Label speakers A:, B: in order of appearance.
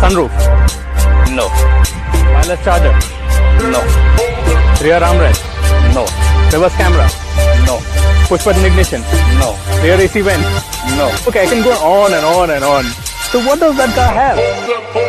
A: Sunroof.
B: No.
A: Wireless charger.
B: No.
A: Rear armrest.
B: No.
A: Reverse camera.
B: No.
A: Push button ignition.
B: No.
A: Rear AC vent.
B: No.
A: Okay, I can go on and on and on. So what does that car have?